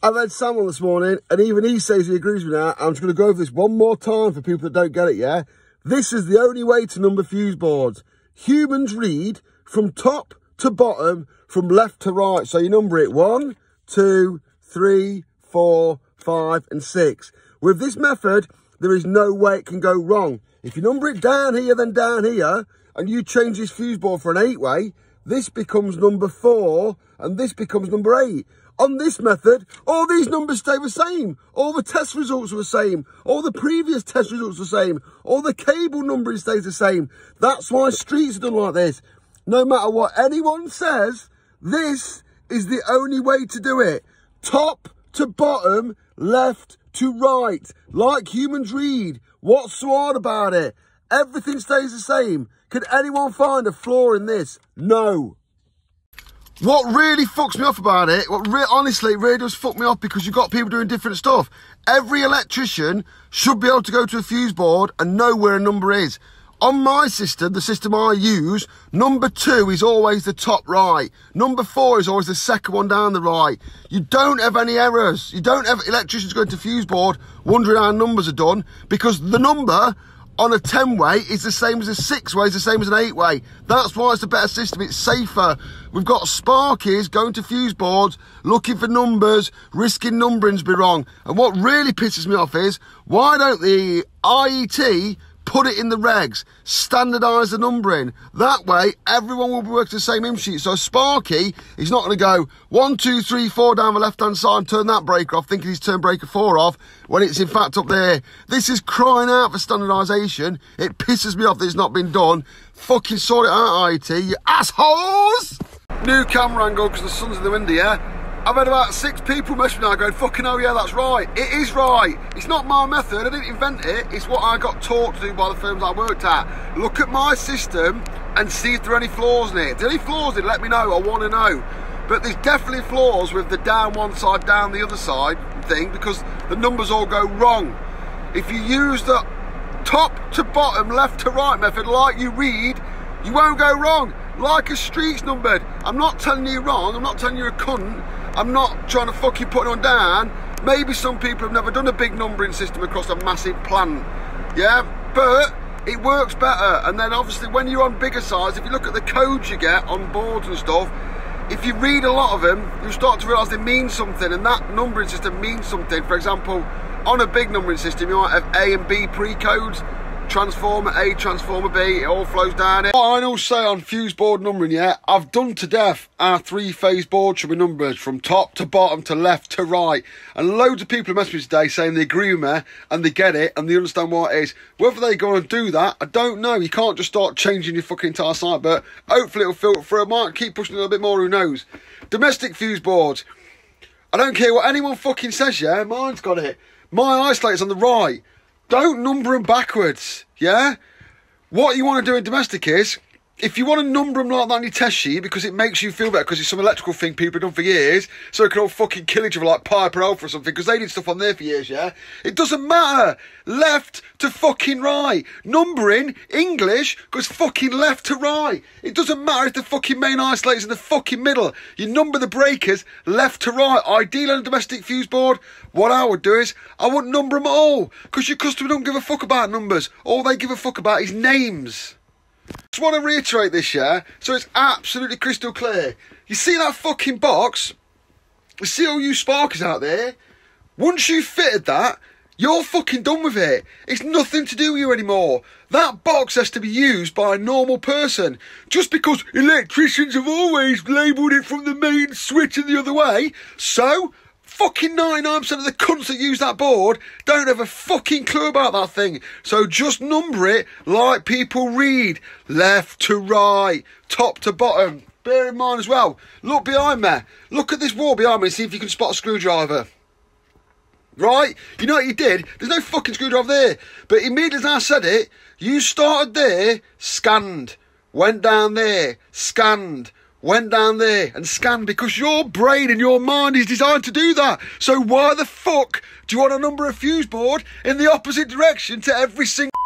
I've had Sam on this morning, and even he says he agrees with me now. I'm just going to go over this one more time for people that don't get it, yeah? This is the only way to number fuse boards. Humans read from top to bottom, from left to right. So you number it one, two, three, four, five, and six. With this method, there is no way it can go wrong. If you number it down here, then down here, and you change this fuse board for an eight way, this becomes number four, and this becomes number eight. On this method, all these numbers stay the same. All the test results are the same. All the previous test results are the same. All the cable numbering stays the same. That's why streets are done like this. No matter what anyone says, this is the only way to do it. Top to bottom, left to right. Like humans read. What's so hard about it? Everything stays the same. Could anyone find a flaw in this? No. What really fucks me off about it, what re honestly really does fuck me off because you've got people doing different stuff. Every electrician should be able to go to a fuse board and know where a number is. On my system, the system I use, number two is always the top right. Number four is always the second one down the right. You don't have any errors. You don't have electricians going to fuse board wondering how numbers are done because the number on a 10 way is the same as a 6 way, is the same as an 8 way. That's why it's a better system, it's safer. We've got Sparkies going to fuse boards, looking for numbers, risking numberings be wrong. And what really pisses me off is, why don't the IET put it in the regs, standardise the numbering. That way, everyone will be working the same IM sheet. So Sparky is not going to go one, two, three, four down the left-hand side and turn that breaker off, thinking he's turned breaker four off, when it's in fact up there. This is crying out for standardisation. It pisses me off that it's not been done. Fucking sort it out, IET, you assholes! New camera angle because the sun's in the window, yeah? I've had about six people message me now going, fucking oh yeah, that's right. It is right. It's not my method, I didn't invent it. It's what I got taught to do by the firms I worked at. Look at my system and see if there are any flaws in it. If there are any flaws in it, let me know, I want to know. But there's definitely flaws with the down one side, down the other side thing because the numbers all go wrong. If you use the top to bottom, left to right method like you read, you won't go wrong. Like a street's numbered. I'm not telling you wrong, I'm not telling you a cunt. I'm not trying to fucking put anyone down. Maybe some people have never done a big numbering system across a massive plant. Yeah, but it works better. And then obviously when you're on bigger size, if you look at the codes you get on boards and stuff, if you read a lot of them, you start to realise they mean something and that numbering system means something. For example, on a big numbering system, you might have A and B pre-codes transformer A, transformer B, it all flows down it. Know say on fuse board numbering, yeah, I've done to death our three-phase board should be numbered from top to bottom to left to right. And loads of people have messaged me today saying they agree with me and they get it and they understand what it is. Whether they go and do that, I don't know. You can't just start changing your fucking entire site, but hopefully it'll filter through. I might keep pushing a little bit more, who knows. Domestic fuse boards. I don't care what anyone fucking says, yeah, mine's got it. My isolator's on the right. Don't number them backwards, yeah? What you want to do in domestic is, if you want to number them like that on your test sheet because it makes you feel better because it's some electrical thing people have done for years, so it can all fucking kill each other like Piper Alpha or something because they did stuff on there for years, yeah? It doesn't matter. Left to fucking right. Numbering, English, goes fucking left to right. It doesn't matter if the fucking main isolator's in the fucking middle. You number the breakers left to right. Ideal on a domestic fuse board, what I would do is, I wouldn't number them at all because your customer don't give a fuck about numbers. All they give a fuck about is names. Just want to reiterate this, yeah? So it's absolutely crystal clear. You see that fucking box? You see all you sparkers out there? Once you've fitted that, you're fucking done with it. It's nothing to do with you anymore. That box has to be used by a normal person. Just because electricians have always labelled it from the main switch and the other way. So, fucking 99% of the cunts that use that board don't have a fucking clue about that thing. So just number it like people read. Left to right, top to bottom. Bear in mind as well, look behind me. Look at this wall behind me and see if you can spot a screwdriver. Right? You know what you did? There's no fucking screwdriver there. But immediately as I said it, you started there, scanned, went down there, scanned, went down there and scanned because your brain and your mind is designed to do that. So why the fuck do you want a number of fuse board in the opposite direction to every single